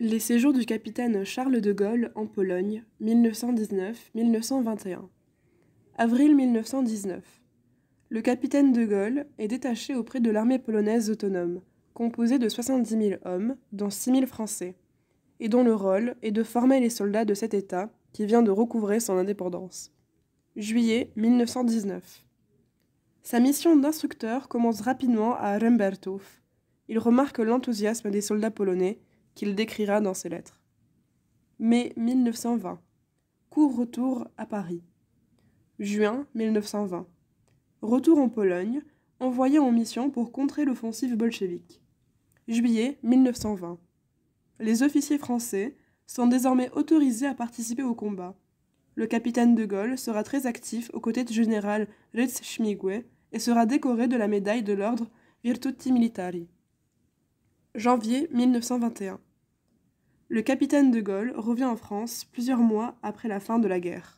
Les séjours du capitaine Charles de Gaulle en Pologne, 1919-1921. Avril 1919. Le capitaine de Gaulle est détaché auprès de l'armée polonaise autonome, composée de 70 000 hommes, dont 6 000 Français, et dont le rôle est de former les soldats de cet État qui vient de recouvrer son indépendance. Juillet 1919. Sa mission d'instructeur commence rapidement à Rembertów. Il remarque l'enthousiasme des soldats polonais qu'il décrira dans ses lettres. Mai 1920. Court retour à Paris. Juin 1920. Retour en Pologne, envoyé en mission pour contrer l'offensive bolchevique. Juillet 1920. Les officiers français sont désormais autorisés à participer au combat. Le capitaine de Gaulle sera très actif aux côtés du général Ritz Schmigwe et sera décoré de la médaille de l'ordre Virtuti Militari. Janvier 1921. Le capitaine de Gaulle revient en France plusieurs mois après la fin de la guerre.